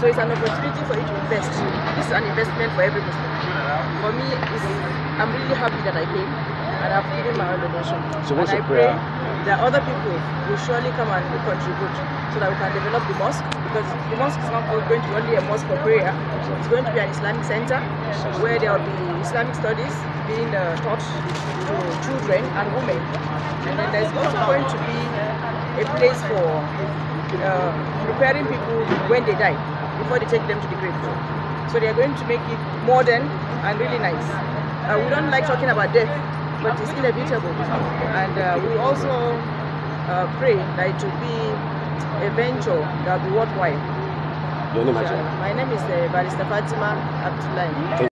So it's an opportunity for you to invest. This is an investment for every Muslim. For me, it's, I'm really happy that I came and I've given my own donation. So what's and your I pray prayer? that other people will surely come and contribute so that we can develop the mosque because the mosque is not going to be only a mosque for prayer. It's going to be an Islamic center where there will be Islamic studies being uh, taught to children and women. And then there's also going to be a place for uh, preparing people when they die before they take them to the grave. So they are going to make it modern and really nice. Uh, we don't like talking about death, but it's inevitable. And uh, we also uh, pray that it will be a venture that will be worthwhile. Your name, Hajiya? My name is uh, Barrister Fatima Abdullahi.